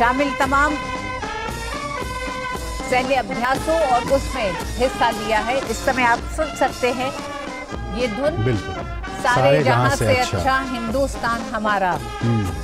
शामिल तमाम सैन्य अभ्यासों और उसमें हिस्सा लिया है। इस समय आप सुन सकते हैं ये धुन बिल्कुल। सारे जहाँ से अच्छा।, अच्छा। हिंदुस्तान हमारा। हम्म।